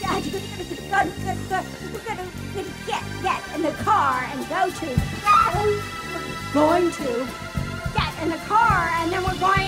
Dad, we're gonna, gonna, gonna, we're gonna, gonna get, get in the car and go to. We're going to get in the car and then we're going.